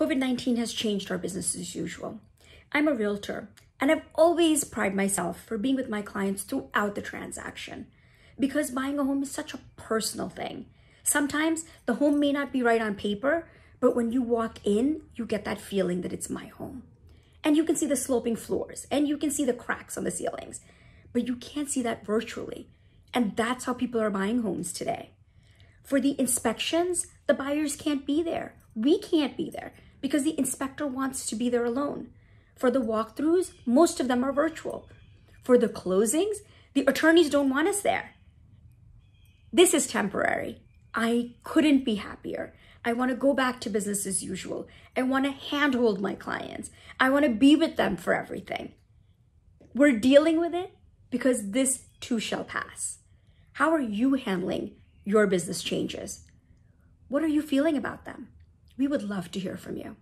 COVID-19 has changed our business as usual. I'm a realtor and I've always prided myself for being with my clients throughout the transaction because buying a home is such a personal thing. Sometimes the home may not be right on paper, but when you walk in, you get that feeling that it's my home. And you can see the sloping floors and you can see the cracks on the ceilings, but you can't see that virtually. And that's how people are buying homes today. For the inspections, the buyers can't be there. We can't be there because the inspector wants to be there alone. For the walkthroughs, most of them are virtual. For the closings, the attorneys don't want us there. This is temporary. I couldn't be happier. I want to go back to business as usual. I want to handhold my clients. I want to be with them for everything. We're dealing with it because this too shall pass. How are you handling your business changes? What are you feeling about them? We would love to hear from you.